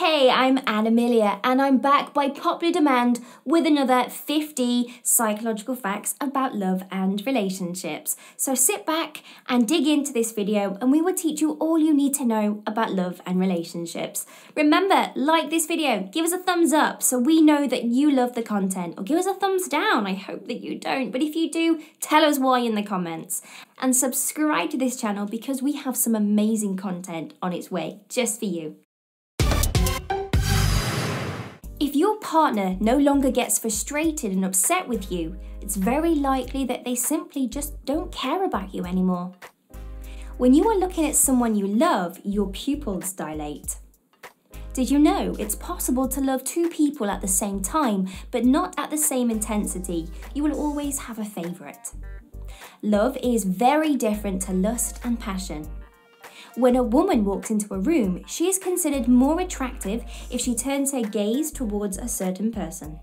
Hey, I'm Anna Miller, and I'm back by popular demand with another 50 psychological facts about love and relationships. So sit back and dig into this video, and we will teach you all you need to know about love and relationships. Remember, like this video, give us a thumbs up so we know that you love the content, or give us a thumbs down. I hope that you don't, but if you do, tell us why in the comments. And subscribe to this channel because we have some amazing content on its way just for you. Partner no longer gets frustrated and upset with you, it's very likely that they simply just don't care about you anymore. When you are looking at someone you love, your pupils dilate. Did you know it's possible to love two people at the same time, but not at the same intensity? You will always have a favourite. Love is very different to lust and passion. When a woman walks into a room, she is considered more attractive if she turns her gaze towards a certain person.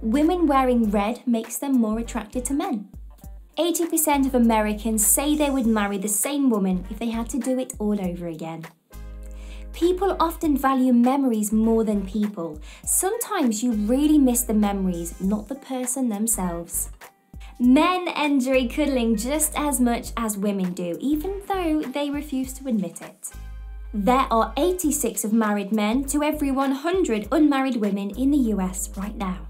Women wearing red makes them more attracted to men. 80% of Americans say they would marry the same woman if they had to do it all over again. People often value memories more than people. Sometimes you really miss the memories, not the person themselves. Men enjoy cuddling just as much as women do, even though they refuse to admit it. There are 86 of married men to every 100 unmarried women in the US right now.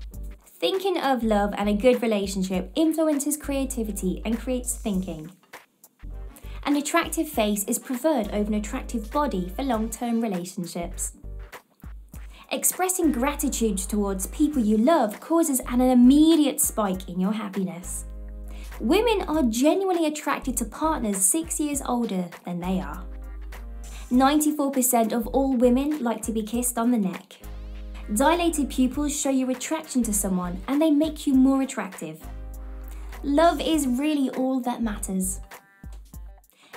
Thinking of love and a good relationship influences creativity and creates thinking. An attractive face is preferred over an attractive body for long term relationships. Expressing gratitude towards people you love causes an immediate spike in your happiness. Women are genuinely attracted to partners six years older than they are. 94% of all women like to be kissed on the neck. Dilated pupils show your attraction to someone and they make you more attractive. Love is really all that matters.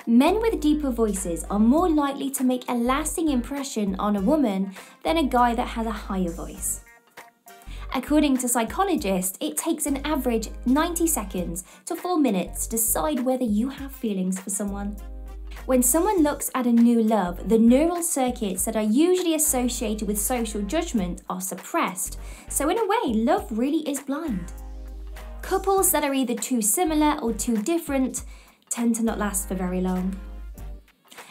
Men with deeper voices are more likely to make a lasting impression on a woman than a guy that has a higher voice. According to psychologists, it takes an average 90 seconds to 4 minutes to decide whether you have feelings for someone. When someone looks at a new love, the neural circuits that are usually associated with social judgment are suppressed, so in a way, love really is blind. Couples that are either too similar or too different tend to not last for very long.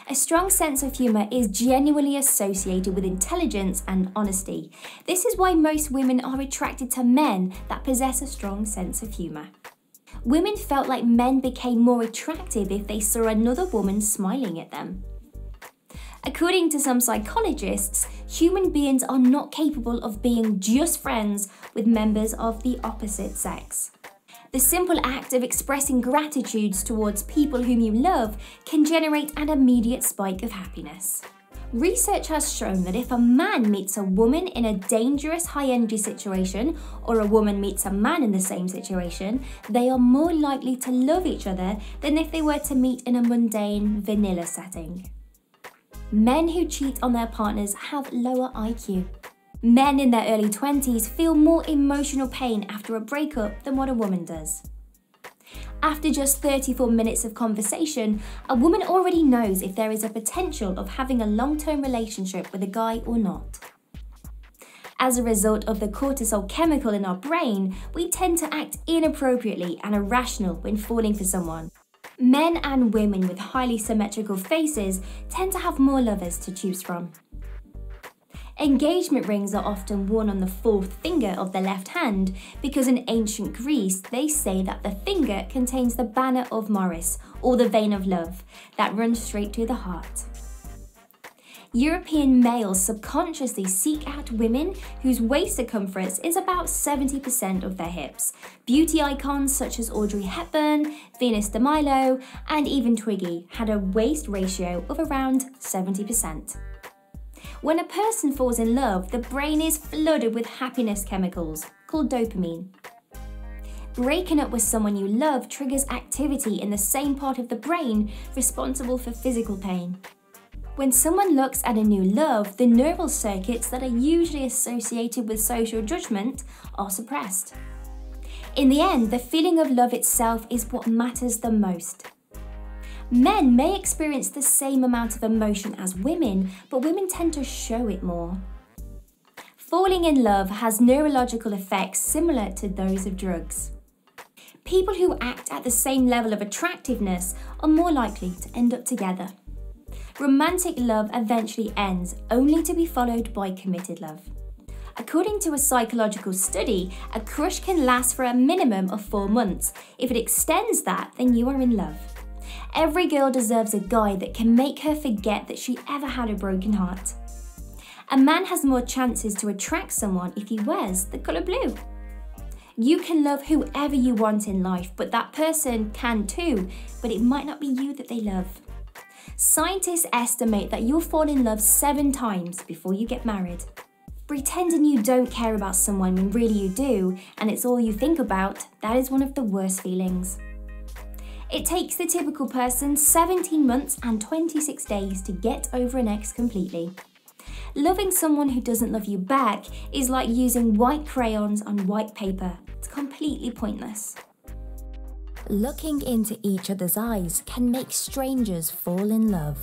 A strong sense of humour is genuinely associated with intelligence and honesty. This is why most women are attracted to men that possess a strong sense of humour. Women felt like men became more attractive if they saw another woman smiling at them. According to some psychologists, human beings are not capable of being just friends with members of the opposite sex. The simple act of expressing gratitudes towards people whom you love can generate an immediate spike of happiness. Research has shown that if a man meets a woman in a dangerous high energy situation, or a woman meets a man in the same situation, they are more likely to love each other than if they were to meet in a mundane, vanilla setting. Men who cheat on their partners have lower IQ. Men in their early 20s feel more emotional pain after a breakup than what a woman does. After just 34 minutes of conversation, a woman already knows if there is a potential of having a long term relationship with a guy or not. As a result of the cortisol chemical in our brain, we tend to act inappropriately and irrational when falling for someone. Men and women with highly symmetrical faces tend to have more lovers to choose from. Engagement rings are often worn on the fourth finger of the left hand because in ancient Greece they say that the finger contains the vena amoris, or the vein of love, that runs straight to the heart. European males subconsciously seek out women whose waist circumference is about 70% of their hips. Beauty icons such as Audrey Hepburn, Venus de Milo, and even Twiggy had a waist ratio of around 70%. When a person falls in love, the brain is flooded with happiness chemicals called dopamine. Breaking up with someone you love triggers activity in the same part of the brain responsible for physical pain. When someone looks at a new love, the neural circuits that are usually associated with social judgment are suppressed. In the end, the feeling of love itself is what matters the most. Men may experience the same amount of emotion as women, but women tend to show it more. Falling in love has neurological effects similar to those of drugs. People who act at the same level of attractiveness are more likely to end up together. Romantic love eventually ends, only to be followed by committed love. According to a psychological study, a crush can last for a minimum of four months. If it extends that, then you are in love. Every girl deserves a guy that can make her forget that she ever had a broken heart. A man has more chances to attract someone if he wears the colour blue. You can love whoever you want in life, but that person can too, but it might not be you that they love. Scientists estimate that you'll fall in love seven times before you get married. Pretending you don't care about someone when really you do, and it's all you think about, that is one of the worst feelings. It takes the typical person 17 months and 26 days to get over an ex completely. Loving someone who doesn't love you back is like using white crayons on white paper. It's completely pointless. Looking into each other's eyes can make strangers fall in love.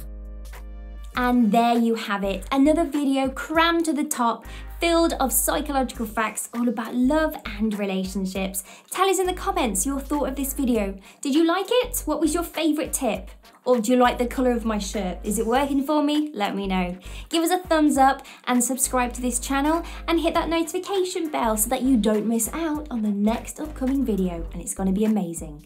And there you have it, another video crammed to the top, filled of psychological facts all about love and relationships. Tell us in the comments your thought of this video. Did you like it? What was your favourite tip? Or do you like the colour of my shirt? Is it working for me? Let me know. Give us a thumbs up and subscribe to this channel and hit that notification bell so that you don't miss out on the next upcoming video and it's going to be amazing.